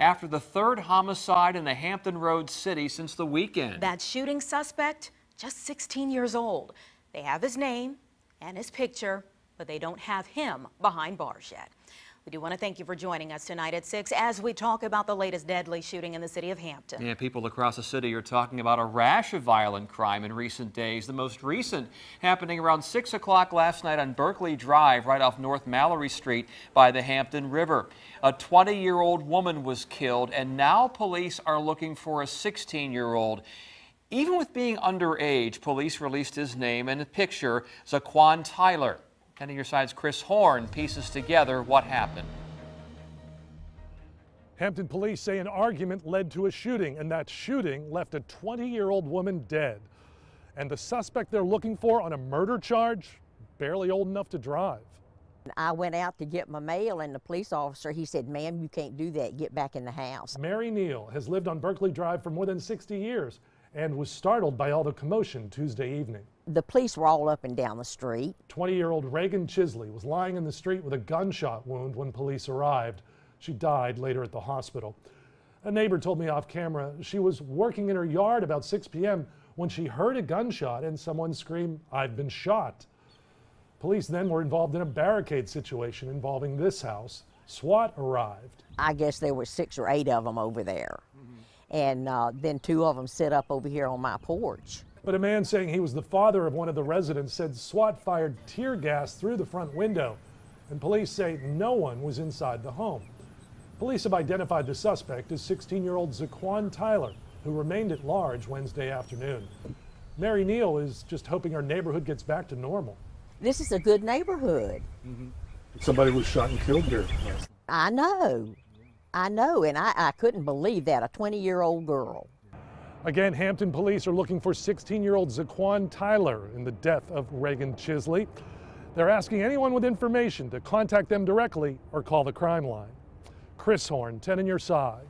after the third homicide in the Hampton Roads city since the weekend. That shooting suspect, just 16 years old. They have his name and his picture, but they don't have him behind bars yet. We do want to thank you for joining us tonight at 6 as we talk about the latest deadly shooting in the city of Hampton. Yeah, people across the city are talking about a rash of violent crime in recent days. The most recent happening around 6 o'clock last night on Berkley Drive, right off North Mallory Street by the Hampton River. A 20-year-old woman was killed, and now police are looking for a 16-year-old. Even with being underage, police released his name and a picture, Zaquan Tyler. 10 on your side's Chris Horne pieces together what happened. Hampton police say an argument led to a shooting, and that shooting left a 20 year old woman dead. And the suspect they're looking for on a murder charge, barely old enough to drive. I went out to get my mail, and the police officer, he said, ma'am, you can't do that. Get back in the house. Mary Neal has lived on Berkley Drive for more than 60 years and was startled by all the commotion Tuesday evening. The police were all up and down the street. 20 year old Reagan Chisley was lying in the street with a gunshot wound when police arrived. She died later at the hospital. A neighbor told me off camera she was working in her yard about 6 p.m. when she heard a gunshot and someone scream, I've been shot. Police then were involved in a barricade situation involving this house. SWAT arrived. I guess there were six or eight of them over there. And uh, then two of them set up over here on my porch. But a man saying he was the father of one of the residents said SWAT fired tear gas through the front window, and police say no one was inside the home. Police have identified the suspect as 16 year old Zaquan Tyler, who remained at large Wednesday afternoon. Mary Neal is just hoping our neighborhood gets back to normal. This is a good neighborhood. Mm-hmm. Somebody was shot and killed here. I know. I know, and I, I couldn't believe that a 20 year old girl. Again, Hampton police are looking for 16 year old Zaquan Tyler in the death of Reagan Chisley. They're asking anyone with information to contact them directly or call the crime line. Chris Horne, 10 on your side.